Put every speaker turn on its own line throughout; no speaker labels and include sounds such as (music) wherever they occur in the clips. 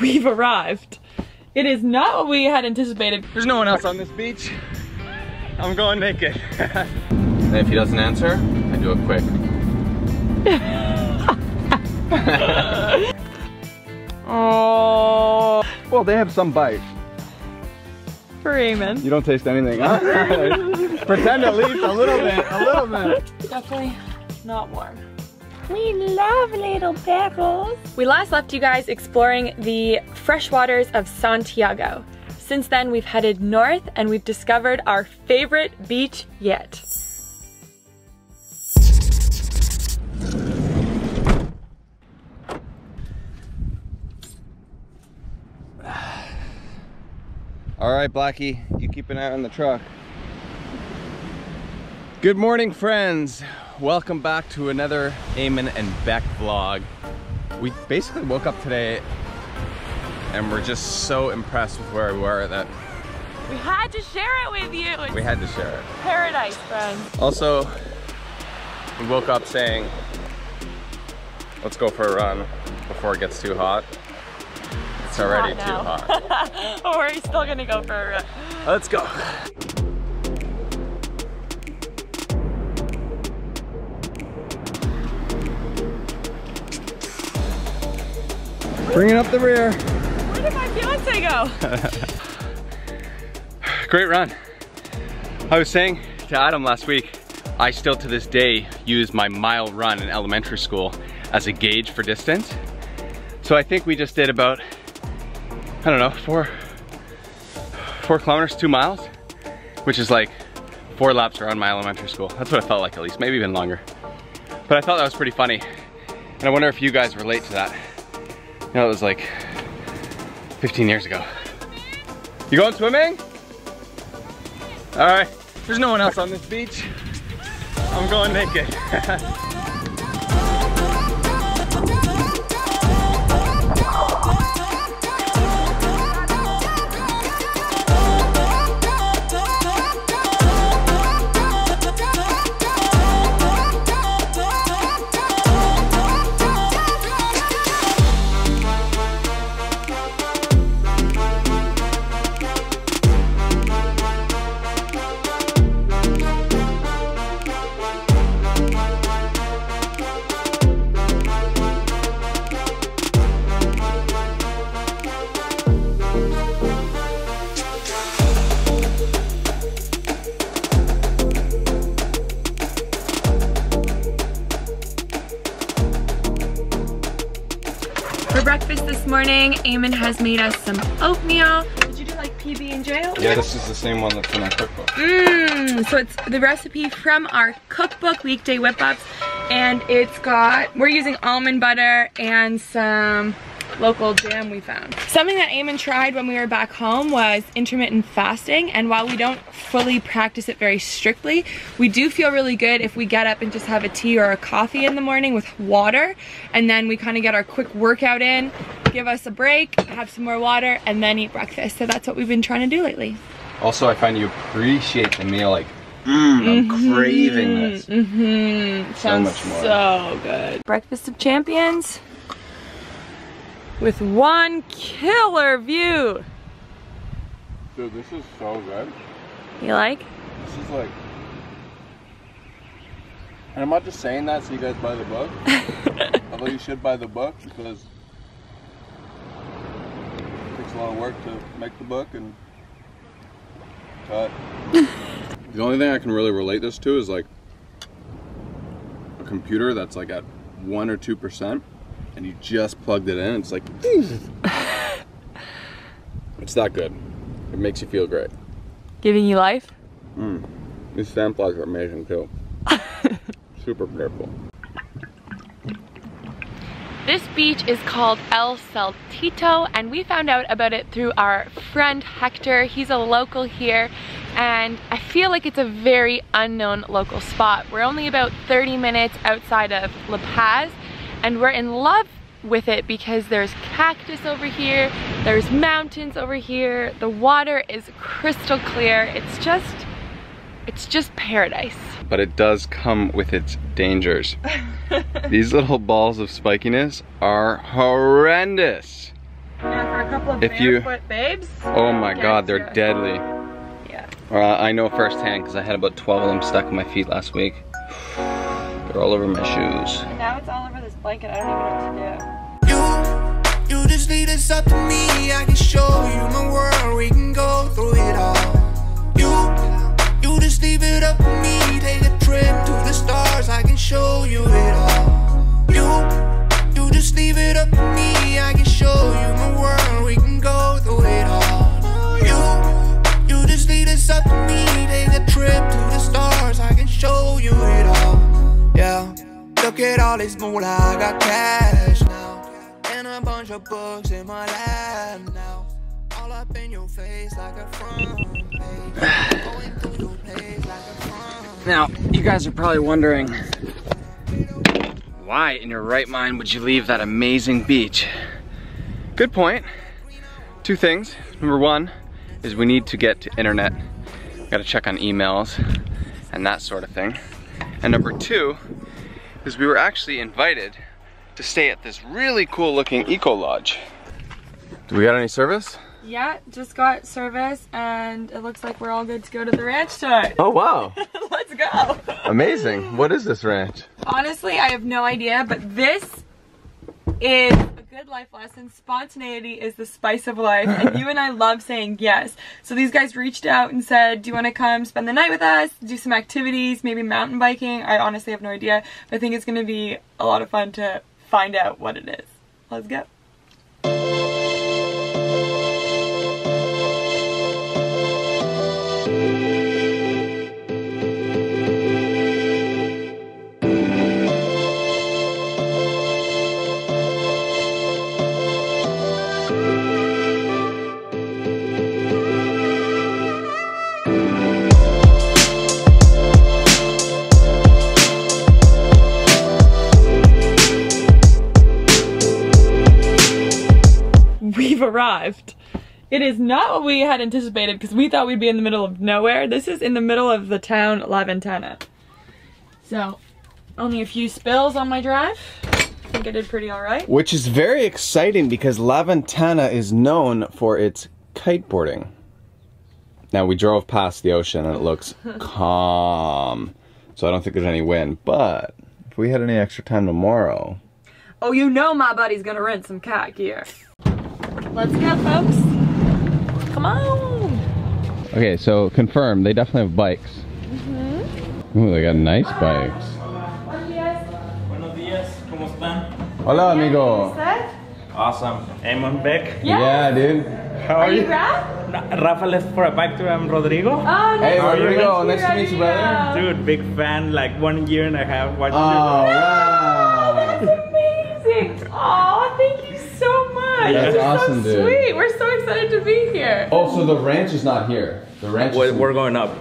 we've arrived. It is not what we had anticipated.
There's no one else on this beach. I'm going naked. and if he doesn't answer, I do it quick. (laughs)
Oh,
well, they have some bite.
for Eamon.
You don't taste anything, huh? (laughs) Pretend at least a little bit, a little bit.
Definitely not warm. We love little pickles. We last left you guys exploring the freshwaters of Santiago. Since then, we've headed north and we've discovered our favorite beach yet.
All right, Blackie, you keep an eye on the truck. Good morning, friends. Welcome back to another Eamon and Bec vlog. We basically woke up today and we're just so impressed with where we were that
We had to share it with you. It's
we had to share it.
paradise, friends.
Also, we woke up saying, let's go for a run before it gets too hot. It's already too
hot
hot. (laughs)
or are you still gonna go for a run?
Let's go. Bringing up the rear.
Where did my fiance go? (laughs)
Great run. I was saying to Adam last week, I still to this day use my mile run in elementary school as a gauge for distance. So I think we just did about, I don't know, four, four kilometers, two miles, which is like four laps around my elementary school. That's what it felt like at least, maybe even longer. But I thought that was pretty funny. And I wonder if you guys relate to that. You know, it was like 15 years ago. You going swimming? All right, there's no one else on this beach. I'm going naked. (laughs)
breakfast this morning, Eamon has made us some oatmeal. Did you do like PB and J
yeah, this is the same one that's in our cookbook.
Mmm, so it's the recipe from our cookbook, Weekday Whip Ups, and it's got, we're using almond butter and some local jam we found. Something that Eamon tried when we were back home was intermittent fasting, and while we don't fully practice it very strictly, we do feel really good if we get up and just have a tea or a coffee in the morning with water, and then we kind of get our quick workout in, give us a break, have some more water, and then eat breakfast. So that's what we've been trying to do lately.
Also, I find you appreciate the meal like, mmm, I'm craving this.
Mm-hmm. Sounds
much more.
so good. Breakfast of champions with one killer view.
Dude, this is so good.
You like?
This is like, and I'm not just saying that so you guys buy the book. (laughs) Although you should buy the book because it takes a lot of work to make the book and cut. (laughs) the only thing I can really relate this to is like a computer that's like at one or two percent and you just plugged it in. It's like (laughs) it's that good. It makes you feel great.
Giving you life?
Mm. These sandflies are amazing too. (laughs) Super purple.
This beach is called El Saltito and we found out about it through our friend Hector. He's a local here and I feel like it's a very unknown local spot. We're only about 30 minutes outside of La Paz and we're in love with it because there's cactus over here, there's mountains over here, the water is crystal clear. It's just, it's just paradise.
But it does come with its dangers. (laughs) These little balls of spikiness are horrendous.
Yeah, for a couple of
If you-
babes.
Oh my
Get
god, they're deadly.
Yeah.
Uh, I know firsthand because I had about 12 of them stuck in my feet last week. They're all over my shoes.
And now it's all over this blanket. I don't even know what to do.
Just leave this up to me. I can show you my world. We can go through it all. You, you just leave it up to me. Take a trip to the stars. I can show you it all. You, you just leave it up to me. I can show you my world. We can go through it all. You, you just leave this up to me. Take a trip to the stars. I can show you it all. Yeah. Look at all this moolah, I got cash of books in my lap now. All up in your face like a front.
Now, you guys are probably wondering why in your right mind would you leave that amazing beach? Good point. Two things. Number one is we need to get to internet. We Gotta check on emails and that sort of thing. And number two is we were actually invited to stay at this really cool looking eco lodge. Do we got any service?
Yeah, just got service and it looks like we're all good to go to the ranch tonight.
Oh wow, (laughs)
Let's go.
amazing. What is this ranch?
Honestly, I have no idea, but this is a good life lesson. Spontaneity is the spice of life, and you and I love saying yes. So these guys reached out and said, "Do you want to come spend the night with us? Do some activities, maybe mountain biking?" I honestly have no idea, but I think it's going to be a lot of fun to find out what it is. Let's go. We've arrived. It is not what we had anticipated because we thought we'd be in the middle of nowhere. This is in the middle of the town La Ventana. So, only a few spills on my drive. I think I did pretty alright.
Which is very exciting because La Ventana is known for its kiteboarding. Now we drove past the ocean and it looks (laughs) calm. So I don't think there's any wind. But if we had any extra time tomorrow.
Oh, you know my buddy's gonna rent some cat gear. Let's go, folks. Come on.
Okay, so confirm they definitely have bikes. Mhm. Ooh, they got nice bikes.
Buenos días, ¿cómo están?
Hola, amigo.
Awesome. Eamon Bec.
Yeah, dude.
How
Are
are
you
you?
Rap?
Rafa left for a bike tour. I'm Rodrigo.
Oh, nice
Hey,
to
Rodrigo,
you,
nice to meet you, brother.
Dude, big fan. Like one year and a half watching
Oh,
you.
Oh,
wow.
that's amazing. Oh, thank you so.
That's
This is
awesome,
so
dude.
sweet. We're so excited to be here.
Oh, so the ranch is not here. The ranch
We're,
is
we're going up.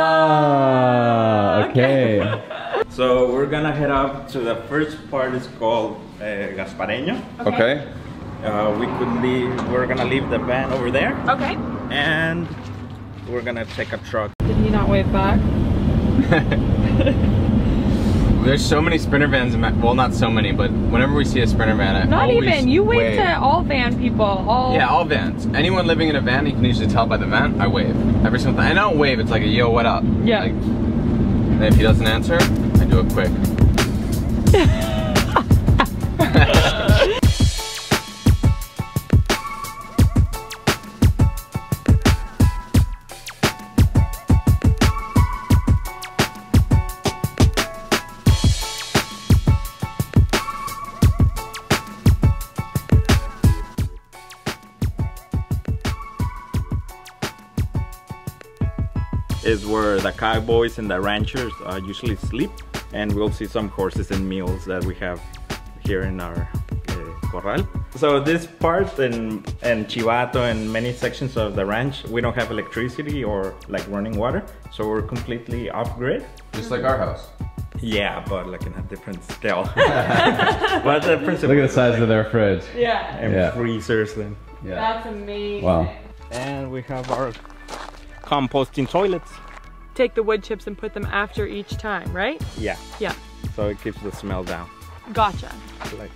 Ah, okay. (laughs)
So we're gonna head up to the first part. is called uh, Gaspareño.
Okay.
Uh, we could leave. We're gonna leave the van over there,
Okay.
and we're gonna take a truck.
Did he not wave back? (laughs) (laughs)
There's so many sprinter vans. In my, well, not so many, but whenever we see a sprinter van, I
Not even. You wave, to all van people. All.
Yeah, all vans. Anyone living in a van, you can usually tell by the van. I wave every single time. I don't wave. It's like a yo, what up?
Yeah.
Like, and if he doesn't answer, I do it quick. (laughs)
the cowboys and the ranchers uh, usually sleep and we'll see some horses and mules that we have here in our uh, corral. So this part and, and Chivato and many sections of the ranch, we don't have electricity or like running water, so we're completely off grid.
Just like our house.
Yeah, but like in a different scale. (laughs) (laughs) but the principle
Look at the size of their fridge.
Yeah.
and
Yeah.
freezers then.
Yeah.
That's amazing.
Wow.
And we have our composting toilets.
Take the wood chips and put them after each time, right?
Yeah,
Yeah.
so it keeps the smell down.
Gotcha.
Like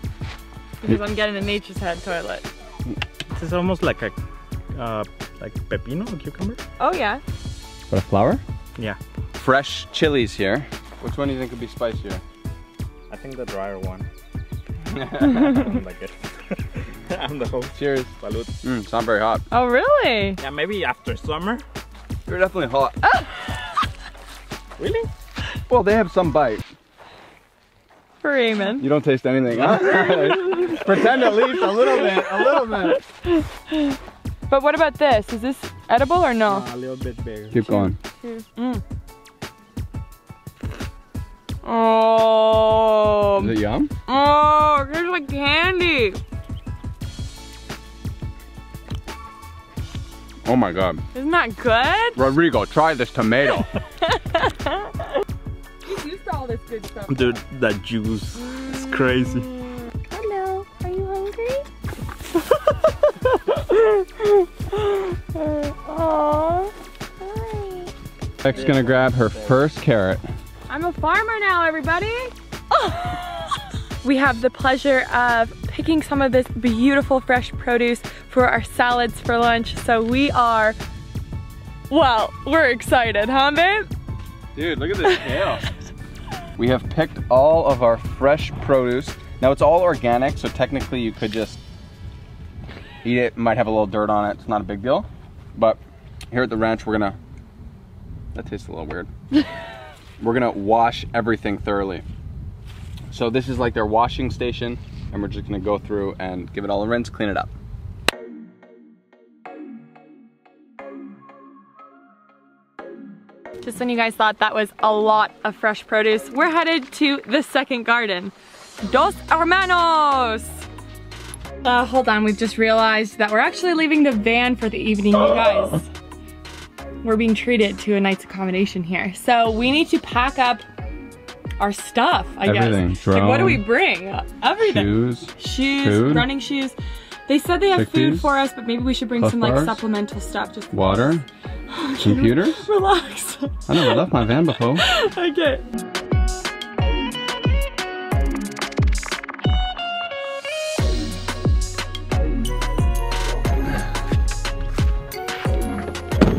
Because I'm getting a Nature's Head toilet.
This is almost like a uh, like pepino, a cucumber.
Oh yeah.
What a flower?
Yeah,
Fresh chilies here. Which one do you think would be spicier?
I think the drier one. (laughs) I'm like it. (laughs) I'm the host.
Cheers.
Salud.
Mm, it's not very hot.
Oh really?
Yeah, maybe after summer.
You're definitely hot. (laughs)
Really?
Well, they have some bite.
For Eamon.
You don't taste anything, huh? (laughs) Pretend at least a little bit, a little bit.
But what about this? Is this edible or no?
a little bit bigger.
Keep going.
Mm. Oh.
Is it yum?
Oh, it tastes like candy.
Oh my god.
Isn't that good?
Rodrigo, try this tomato. (laughs)
Dude, that juice is crazy.
Hello, are you hungry? (laughs) Aww. Hi.
Bec's gonna grab her first carrot.
I'm a farmer now, everybody. we have the pleasure of picking some of this beautiful fresh produce for our salads for lunch. So we are, well, we're excited, huh, babe?
Dude, look at this kale. We have picked all of our fresh produce. Now it's all organic, so technically you could just eat it. Might have a little dirt on it. It's not a big deal. But here at the ranch, we're gonna. That tastes a little weird. (laughs) we're gonna wash everything thoroughly. So this is like their washing station, and we're just gonna go through and give it all a rinse, clean it up.
Just when you guys thought that was a lot of fresh produce, we're headed to the second garden. Dos Hermanos! Uh, hold on, we've just realized that we're actually leaving the van for the evening, you guys. We're being treated to a night's accommodation here. So we need to pack up our stuff, I
Everything.
guess. Like, what do we bring? Everything.
Shoes.
Shoes,
food.
running shoes. They said they have food for us, but maybe we should bring some like supplemental stuff. Just
Water. (laughs) Computers. (laughs)
relax.
I never left my van before. (laughs)
okay.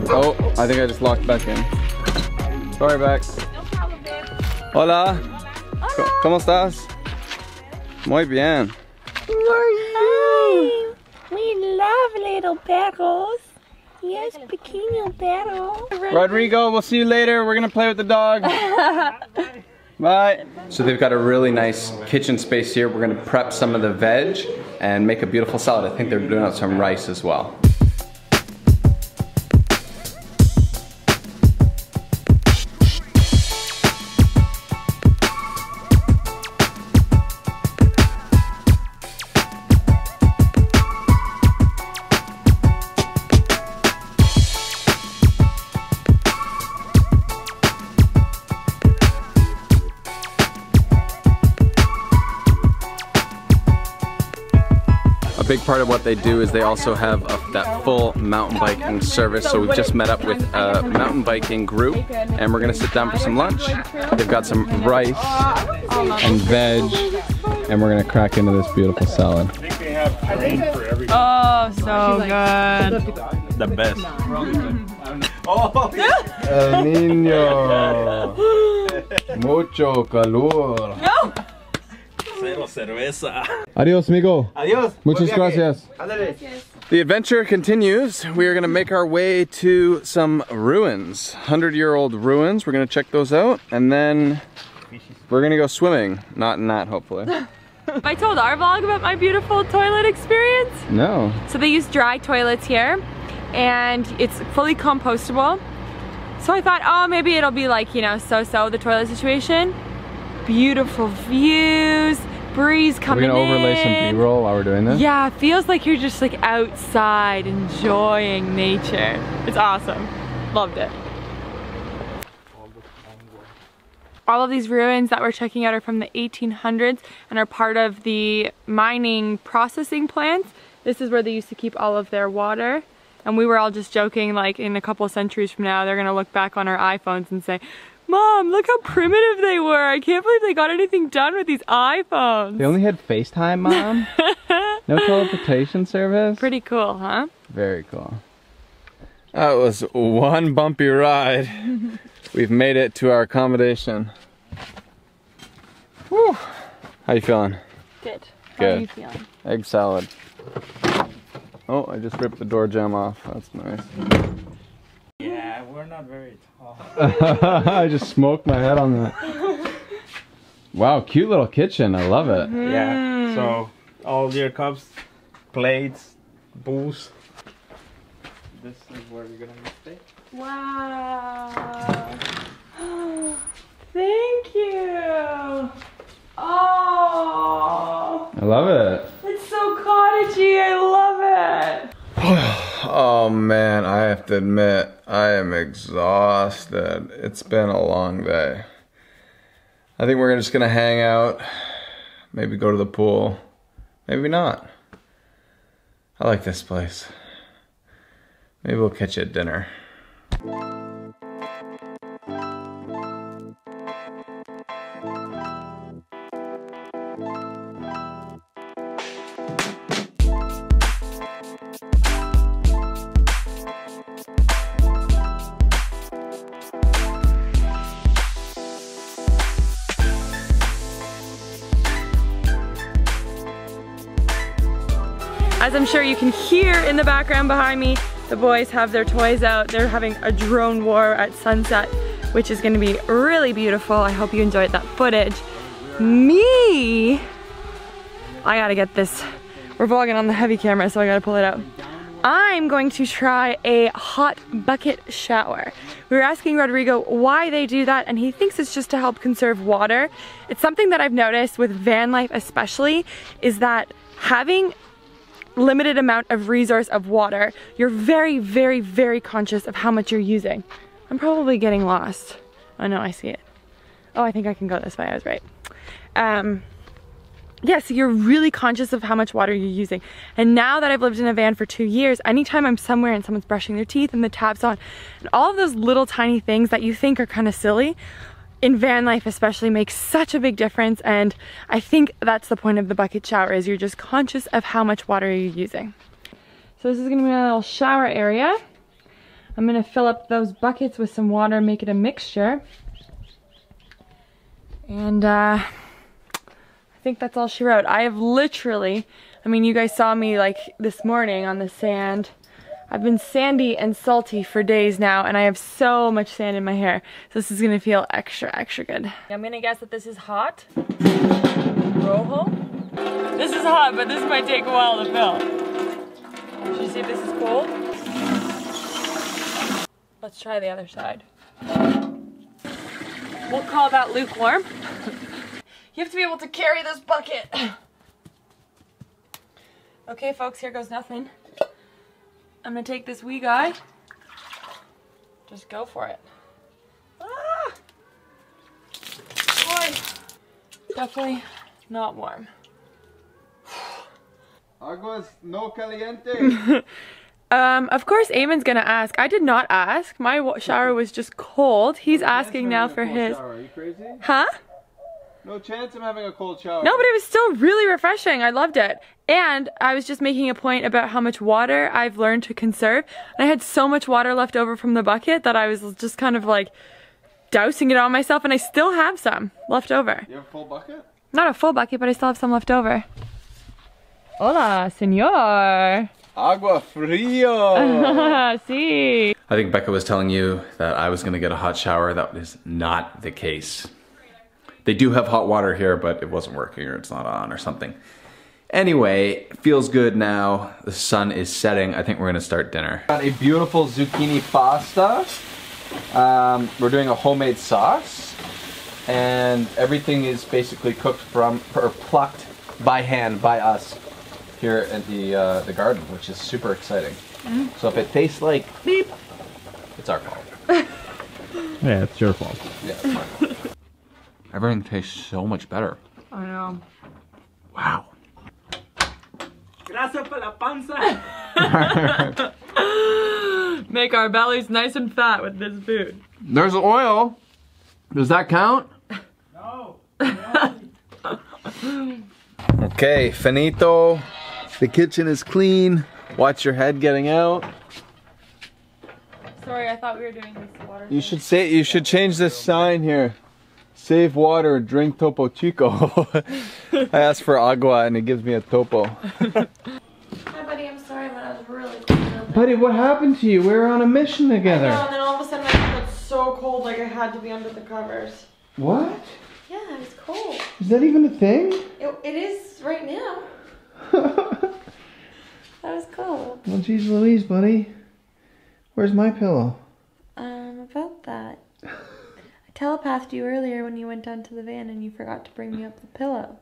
Oh, I think I just locked back in. Sorry, back. Hola. Co- ¿Cómo estás? Muy bien.
Hi. We love little perros. Yes, pequeño perro.
Rodrigo, we'll see you later. We're gonna play with the dog. (laughs) Bye. So they've got a really nice kitchen space here. We're gonna prep some of the veg and make a beautiful salad. I think they're doing out some rice as well. Part of what they do is they also have a, that full mountain biking service. So we've just met up with a mountain biking group and we're gonna sit down for some lunch. They've got some rice and veg and we're gonna crack into this beautiful salad.
Oh, so good.
The best.
El niño. Mucho calor.
Cero cerveza.
Adios, amigo.
Adios.
Muchas gracias. The adventure continues. We are going to make our way to some ruins, 100 year old ruins. We're going to check those out and then we're going to go swimming. Not in that, hopefully. (laughs)
I told our vlog about my beautiful toilet experience.
No.
So they use dry toilets here and it's fully compostable. So I thought, oh, maybe it'll be like, you know, so-so the toilet situation. Beautiful views, breeze coming
We're
coming
going to overlay some. B-roll while we're doing this.
Yeah, feels like you're just like outside enjoying nature. It's awesome. Loved it. All of these ruins that we're checking out are from the 1800s and are part of the mining processing plants. This is where they used to keep all of their water. And we were all just joking like in a couple centuries from now they're gonna look back on our iPhones and say, Mom, look how primitive they were. I can't believe they got anything done with these iPhones.
They only had FaceTime, Mom? (laughs) No teleportation service?
Pretty cool, huh?
Very cool. That was one bumpy ride. (laughs) We've made it to our accommodation. Whew. How you feeling?
Good. How
Good.
are you feeling?
Egg salad. Oh, I just ripped the door jamb off. That's nice.
Yeah, we're not very tall. (laughs)
I just smoked my head on that. Wow, cute little kitchen. I love it.
Yeah. So all your cups, plates, booze. This is where you're gonna stay.
Wow. (gasps) Thank you. Oh,
I love it.
it's so cottagey. I love it. (sighs)
Oh man, I have to admit, I am exhausted. It's been a long day. I think we're just gonna hang out, maybe go to the pool, maybe not. I like this place. Maybe we'll catch you at dinner.
You can hear in the background behind me, the boys have their toys out. They're having a drone war at sunset, which is gonna be really beautiful. I hope you enjoyed that footage. Me, I gotta get this. We're vlogging on the heavy camera, so I gotta pull it out. I'm going to try a hot bucket shower. We were asking Rodrigo why they do that, and he thinks it's just to help conserve water. It's something that I've noticed with van life especially, is that having limited amount of resource of water, you're very, very, very conscious of how much you're using. I'm probably getting lost. Oh no, I see it. Oh, I think I can go this way, I was right. Um, yeah, so you're really conscious of how much water you're using. And now that I've lived in a van for two years, anytime I'm somewhere and someone's brushing their teeth and the tap's on, and all of those little tiny things that you think are kind of silly, in van life especially makes such a big difference and I think that's the point of the bucket shower is you're just conscious of how much water you're using. So this is gonna be my little shower area. I'm gonna fill up those buckets with some water make it a mixture. And uh, I think that's all she wrote. I have literally, I mean you guys saw me like this morning on the sand. I've been sandy and salty for days now and I have so much sand in my hair. So this is gonna feel extra, extra good. I'm gonna guess that this is hot. Rojo. This is hot, but this might take a while to fill. Should you see if this is cold? Let's try the other side. We'll call that lukewarm. You have to be able to carry this bucket. Okay, folks, here goes nothing. I'm gonna take this wee guy. Just go for it. Ah! Boy, definitely not warm.
Aguas no caliente. (laughs)
Um, of course, Eamon's gonna ask. I did not ask. My shower was just cold. He's asking now for his.
Are you crazy?
Huh?
No chance I'm having a cold shower.
No, but it was still really refreshing. I loved it. And I was just making a point about how much water I've learned to conserve. And I had so much water left over from the bucket that I was just kind of like dousing it on myself, and I still have some left over.
You have a full bucket?
Not a full bucket, but I still have some left over. Hola, senor.
Agua frio.
See. (laughs)
I think Becca was telling you that I was gonna get a hot shower. That is not the case. They do have hot water here, but it wasn't working or it's not on or something. Anyway, feels good now. The sun is setting. I think we're gonna start dinner. Got a beautiful zucchini pasta. Um, we're doing a homemade sauce. And everything is basically cooked from, or plucked by hand by us here in the, uh, the garden, which is super exciting. So if it tastes like beep, it's our fault. (laughs)
Yeah, it's your fault.
Yeah, it's my fault. Everything tastes so much better.
I know.
Wow.
Gracias por la panza. (laughs)
Make our bellies nice and fat with this food.
There's oil. Does that count?
No. (laughs)
Okay, finito. The kitchen is clean. Watch your head getting out.
Sorry, I thought we were doing this water.
You should say you should change this sign here. Save water, drink Topo Chico. (laughs) I asked for agua and it gives me a topo.
Hi, buddy. I'm sorry, but I was really cold.
Buddy, what happened to you? We were on a mission together.
Know, and then all of a sudden I got so cold, like I had to be under the covers.
What?
Yeah, it's cold.
Is that even a thing?
It, it is right now. (laughs) That was cold.
Well, geez Louise, buddy. Where's my pillow?
Um, about that. (laughs) I telepathed you earlier when you went down to the van and you forgot to bring me up the pillow.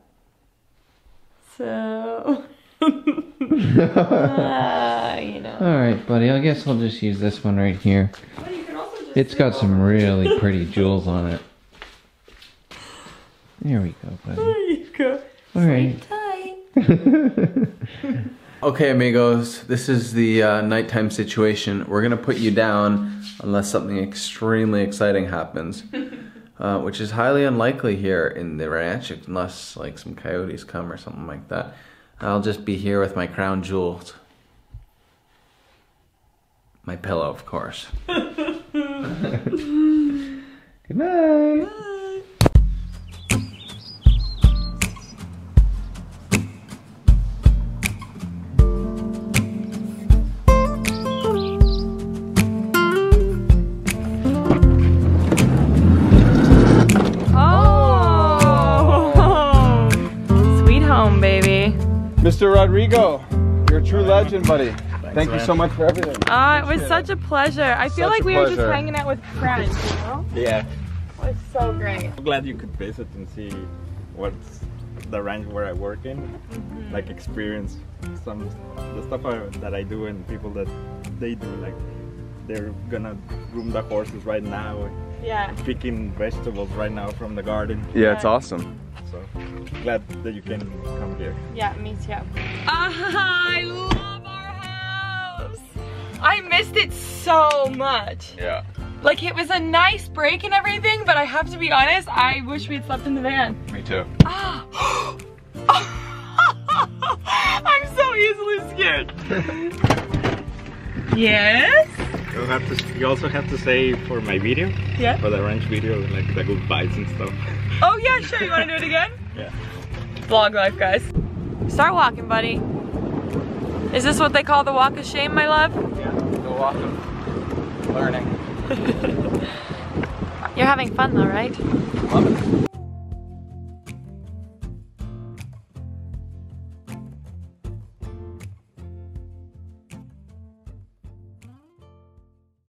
So. uh, (laughs) (laughs) you know.
Alright, buddy, I guess I'll just use this one right here.
But you can also just
It's got some really (laughs) pretty jewels on it. There we go, buddy.
There you go.
Alright.
Tight. (laughs)
Okay, amigos, this is the uh, nighttime situation. We're gonna put you down unless something extremely exciting happens, (laughs) uh, which is highly unlikely here in the ranch, unless like some coyotes come or something like that. I'll just be here with my crown jewels. My pillow, of course. (laughs) Good night. Mr. Rodrigo, you're a true legend, buddy. Thank you so much for everything.
Uh, it was such a pleasure. I feel
Such
like we were just hanging out with friends, you know?
Yeah.
It was so great.
I'm glad you could visit and see what's the ranch where I work in.
Mm-hmm.
Like experience some the stuff I, that I do and people that they do. Like they're gonna groom the horses right now,
Yeah.
picking vegetables right now from the garden.
Yeah, it's awesome.
So glad that you can come here.
Yeah, me too. I love our house. I missed it so much.
Yeah.
Like it was a nice break and everything, but I have to be honest, I wish we had slept in the van.
Me too. Ah. (gasps)
I'm so easily scared. (laughs) yes?
You have to. You also have to say for my video,
Yeah.
for the ranch video, like the goodbyes and stuff.
Oh yeah, sure. You wanna do it again? (laughs)
Yeah.
Vlog life, guys. Start walking, buddy. Is this what they call the walk of shame, my love?
Yeah. Go walking. Learning. (laughs)
You're having fun though, right?
Love it.